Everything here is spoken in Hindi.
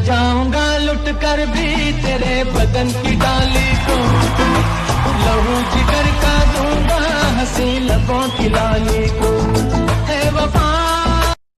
जाऊँगा लुट कर भी तेरे बदन की डाली को। लहू जिगर का दूँगा, हँसी लबों की लाली को।